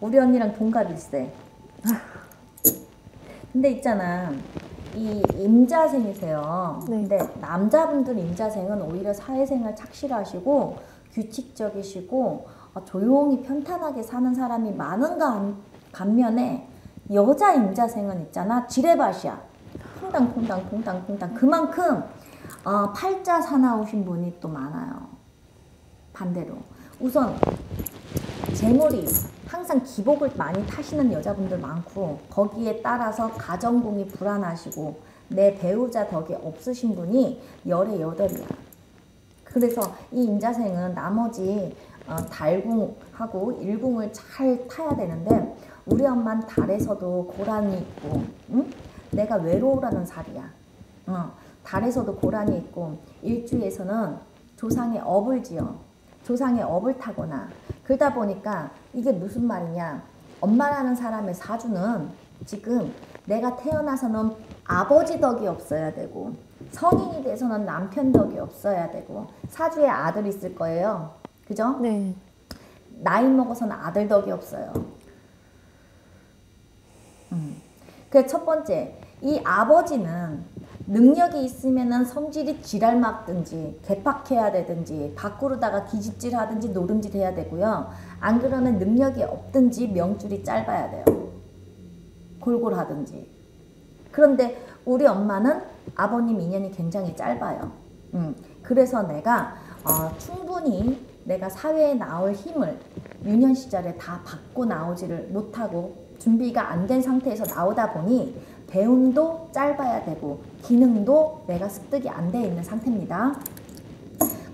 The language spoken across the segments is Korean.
우리 언니랑 동갑일세. 근데 있잖아. 이 임자생이세요. 네. 근데 남자분들 임자생은 오히려 사회생활 착실하시고 규칙적이시고 어, 조용히 편탄하게 사는 사람이 많은가 한- 반면에 여자 임자생은 있잖아 지레밭이야. 퐁당퐁당 그만큼 어, 팔자 사나우신 분이 또 많아요. 반대로 우선 재물이 항상 기복을 많이 타시는 여자분들 많고 거기에 따라서 가정공이 불안하시고 내 배우자 덕에 없으신 분이 열의 여덟이야. 그래서 이 임자생은 나머지 어, 달궁하고 일궁을 잘 타야 되는데 우리 엄마는 달에서도 고란이 있고 응? 내가 외로우라는 살이야. 어, 달에서도 고란이 있고 일주에서는 조상의 업을 지어 조상의 업을 타거나 그러다 보니까 이게 무슨 말이냐 엄마라는 사람의 사주는 지금 내가 태어나서는 아버지 덕이 없어야 되고 성인이 돼서는 남편 덕이 없어야 되고 사주에 아들 있을 거예요 그죠? 네. 나이 먹어서는 아들 덕이 없어요. 음. 그첫 번째, 이 아버지는 능력이 있으면은 성질이 지랄 막든지 개팍해야 되든지 밖으로다가 기집질 하든지 노름질 해야 되고요. 안 그러면 능력이 없든지 명줄이 짧아야 돼요. 골골하든지. 그런데 우리 엄마는 아버님 인연이 굉장히 짧아요. 음, 그래서 내가 어, 충분히 내가 사회에 나올 힘을 유년 시절에 다 받고 나오지를 못하고 준비가 안 된 상태에서 나오다 보니 배움도 짧아야 되고 기능도 내가 습득이 안 돼 있는 상태입니다.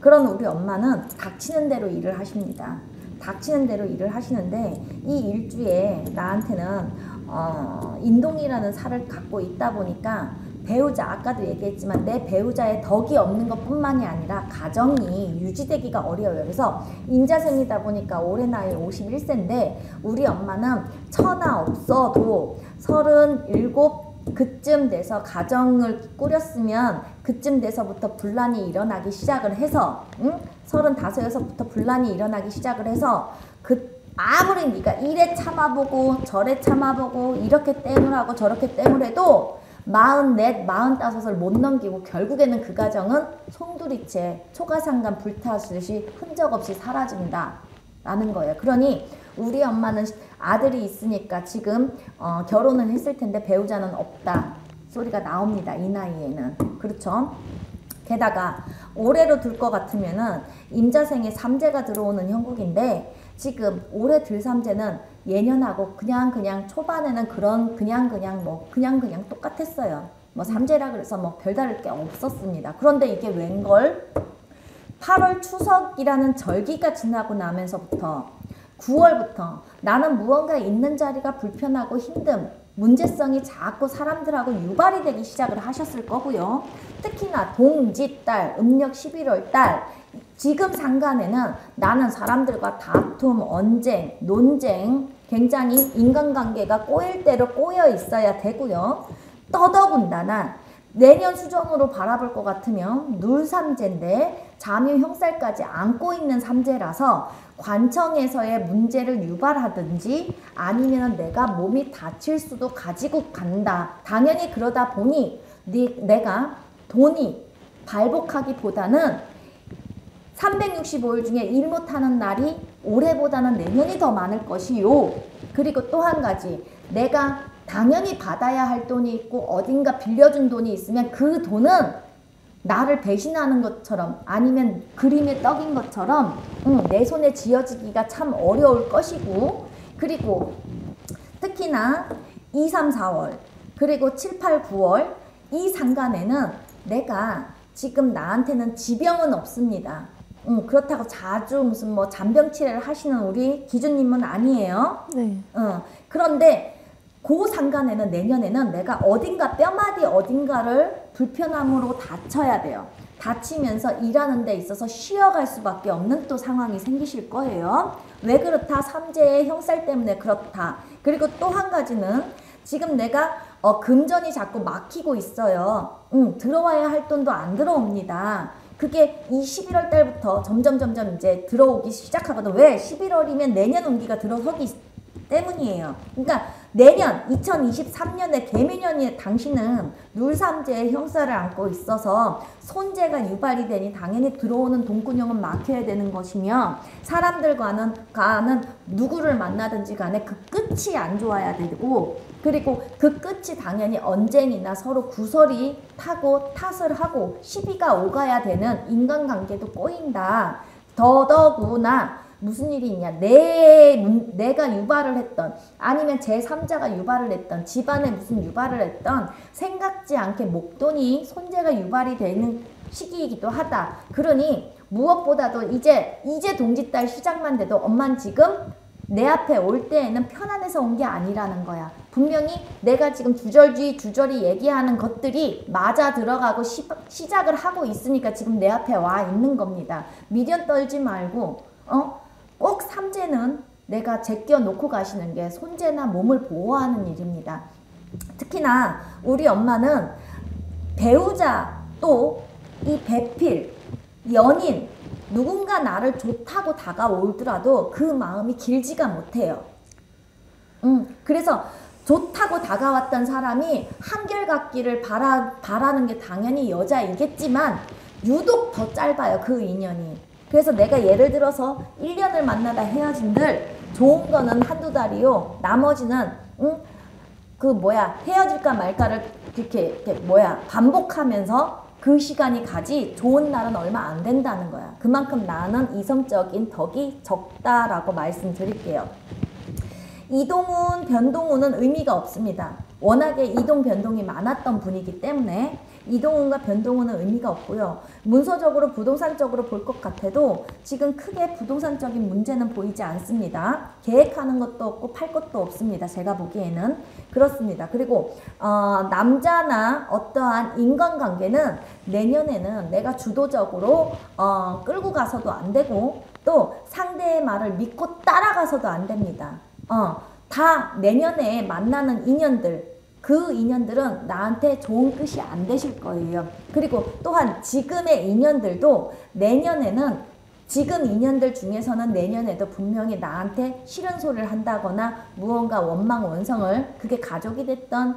그런 우리 엄마는 닥치는 대로 일을 하십니다. 닥치는 대로 일을 하시는데 이 일주에 나한테는 어, 인동이라는 살을 갖고 있다 보니까 배우자 아까도 얘기했지만 내 배우자의 덕이 없는 것뿐만이 아니라 가정이 유지되기가 어려워요. 그래서 인자생이다 보니까 올해 나이 51세인데 우리 엄마는 처나 없어도 37 그쯤 돼서 가정을 꾸렸으면 그쯤 돼서부터 분란이 일어나기 시작을 해서 응? 35에서부터 분란이 일어나기 시작을 해서 그 아무리 네가 이래 참아보고 저래 참아보고 이렇게 땡을 하고 저렇게 땡을 해도 마흔넷, 마흔다섯을 못 넘기고 결국에는 그 가정은 송두리째 초가상간 불타듯이 흔적 없이 사라진다. 라는 거예요. 그러니 우리 엄마는 아들이 있으니까 지금 어, 결혼은 했을 텐데 배우자는 없다. 소리가 나옵니다. 이 나이에는. 그렇죠? 게다가 올해로 들것 같으면은 임자생에 삼재가 들어오는 형국인데 지금 올해 들 삼재는 예년하고 그냥 그냥 초반에는 그런 그냥 그냥 뭐 그냥 그냥 똑같았어요. 뭐 삼재라 그래서 뭐 별다를 게 없었습니다. 그런데 이게 웬걸? 8월 추석이라는 절기가 지나고 나면서부터 9월부터 나는 무언가 있는 자리가 불편하고 힘듦, 문제성이 자꾸 사람들하고 유발이 되기 시작을 하셨을 거고요. 특히나 동짓달, 음력 11월 달, 지금 상간에는 나는 사람들과 다툼, 언쟁, 논쟁, 굉장히 인간관계가 꼬일 대로 꼬여 있어야 되고요. 더더군다나 내년 수정으로 바라볼 것 같으면 눌삼재인데 잠유 형살까지 안고 있는 삼재라서 관청에서의 문제를 유발하든지 아니면 내가 몸이 다칠 수도 가지고 간다. 당연히 그러다 보니 네, 내가 돈이 발복하기보다는 365일 중에 일 못하는 날이 올해보다는 내년이 더 많을 것이요. 그리고 또 한 가지 내가 당연히 받아야 할 돈이 있고 어딘가 빌려준 돈이 있으면 그 돈은 나를 배신하는 것처럼 아니면 그림의 떡인 것처럼 응, 내 손에 쥐어지기가 참 어려울 것이고 그리고 특히나 2, 3, 4월 그리고 7, 8, 9월 이 상간에는 내가 지금 나한테는 지병은 없습니다. 응, 그렇다고 자주 무슨 뭐 잔병치레를 하시는 우리 기준님은 아니에요. 네. 어, 그런데 그 상간에는 내년에는 내가 어딘가 뼈마디 어딘가를 불편함으로 다쳐야 돼요. 다치면서 일하는 데 있어서 쉬어갈 수밖에 없는 또 상황이 생기실 거예요. 왜 그렇다? 삼재의 형살 때문에 그렇다. 그리고 또 한 가지는 지금 내가 어, 금전이 자꾸 막히고 있어요. 응, 들어와야 할 돈도 안 들어옵니다. 그게 이 11월 달부터 점점 점점 이제 들어오기 시작하거든. 왜? 11월이면 내년 운기가 들어서기 때문이에요. 그러니까 내년 2023년에 개미년에 당신은 눌삼재의 형사를 안고 있어서 손재가 유발이 되니 당연히 들어오는 돈군형은 막혀야 되는 것이며 사람들과는 가는 누구를 만나든지 간에 그 끝이 안 좋아야 되고 그리고 그 끝이 당연히 언쟁이나 서로 구설이 타고 탓을 하고 시비가 오가야 되는 인간관계도 꼬인다. 더더구나 무슨 일이 있냐 내 내가 유발을 했던 아니면 제 3자가 유발을 했던 집안에 무슨 유발을 했던 생각지 않게 목돈이 손재가 유발이 되는 시기이기도 하다. 그러니 무엇보다도 이제 이제 동짓달 시작만 돼도 엄만 지금 내 앞에 올 때에는 편안해서 온 게 아니라는 거야. 분명히 내가 지금 주절주의 주절이 얘기하는 것들이 맞아 들어가고 시, 시작을 하고 있으니까 지금 내 앞에 와 있는 겁니다. 미련 떨지 말고 어? 꼭 삼재는 내가 제껴 놓고 가시는 게 손재나 몸을 보호하는 일입니다. 특히나 우리 엄마는 배우자 또 이 배필, 연인, 누군가 나를 좋다고 다가오더라도 그 마음이 길지가 못해요. 음, 그래서 좋다고 다가왔던 사람이 한결같기를 바라, 바라는 게 당연히 여자이겠지만 유독 더 짧아요. 그 인연이. 그래서 내가 예를 들어서 1년을 만나다 헤어진들 좋은 거는 한두 달이요. 나머지는 응? 그 뭐야 헤어질까 말까를 이렇게, 이렇게 뭐야 반복하면서 그 시간이 가지 좋은 날은 얼마 안 된다는 거야. 그만큼 나는 이성적인 덕이 적다라고 말씀드릴게요. 이동훈, 변동훈은 의미가 없습니다. 워낙에 이동 변동이 많았던 분이기 때문에 이동훈과 변동훈은 의미가 없고요. 문서적으로 부동산적으로 볼 것 같아도 지금 크게 부동산적인 문제는 보이지 않습니다. 계획하는 것도 없고 팔 것도 없습니다. 제가 보기에는 그렇습니다. 그리고 어, 남자나 어떠한 인간관계는 내년에는 내가 주도적으로 어, 끌고 가서도 안 되고 또 상대의 말을 믿고 따라가서도 안 됩니다. 어, 다 내년에 만나는 인연들 그 인연들은 나한테 좋은 끝이 안 되실 거예요. 그리고 또한 지금의 인연들도 내년에는 지금 인연들 중에서는 내년에도 분명히 나한테 싫은 소리를 한다거나 무언가 원망 원성을 그게 가족이 됐던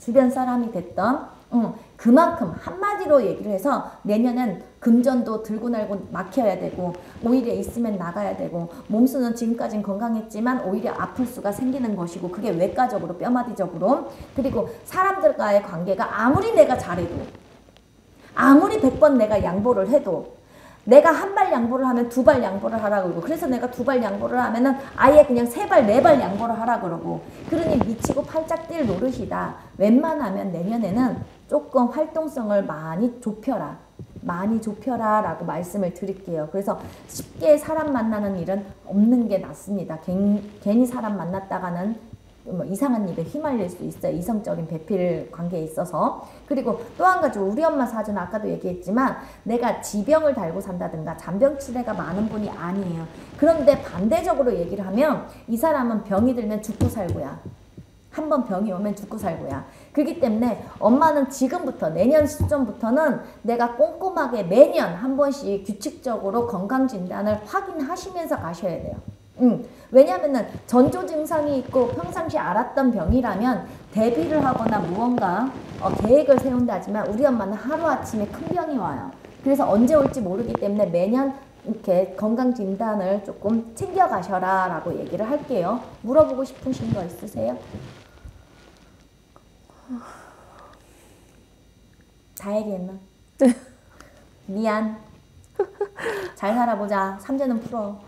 주변 사람이 됐던 응, 그만큼 한마디로 얘기를 해서 내년엔 금전도 들고 날고 막혀야 되고 오히려 있으면 나가야 되고 몸수는 지금까진 건강했지만 오히려 아플 수가 생기는 것이고 그게 외과적으로 뼈마디적으로. 그리고 사람들과의 관계가 아무리 내가 잘해도 아무리 백번 내가 양보를 해도 내가 한 발 양보를 하면 두 발 양보를 하라 그러고 그래서 내가 두 발 양보를 하면은 아예 그냥 세 발 네 발 양보를 하라 그러고 그러니 미치고 팔짝 뛸 노릇이다. 웬만하면 내년에는 조금 활동성을 많이 좁혀라. 많이 좁혀라 라고 말씀을 드릴게요. 그래서 쉽게 사람 만나는 일은 없는 게 낫습니다. 괜, 괜히 사람 만났다가는 뭐 이상한 일에 휘말릴 수 있어요. 이성적인 배필 관계에 있어서. 그리고 또 한 가지 우리 엄마 사주는 아까도 얘기했지만 내가 지병을 달고 산다든가 잔병 치레가 많은 분이 아니에요. 그런데 반대적으로 얘기를 하면 이 사람은 병이 들면 죽고 살고야. 한 번 병이 오면 죽고 살고야. 그렇기 때문에 엄마는 지금부터 내년 시점부터는 내가 꼼꼼하게 매년 한 번씩 규칙적으로 건강 진단을 확인하시면서 가셔야 돼요. 음, 왜냐하면 전조 증상이 있고 평상시 알았던 병이라면 대비를 하거나 무언가 어, 계획을 세운다지만 우리 엄마는 하루아침에 큰 병이 와요. 그래서 언제 올지 모르기 때문에 매년 이렇게 건강 진단을 조금 챙겨 가셔라 라고 얘기를 할게요. 물어보고 싶으신 거 있으세요? 다 얘기했나? 미안. 잘 살아보자. 삼재는 풀어.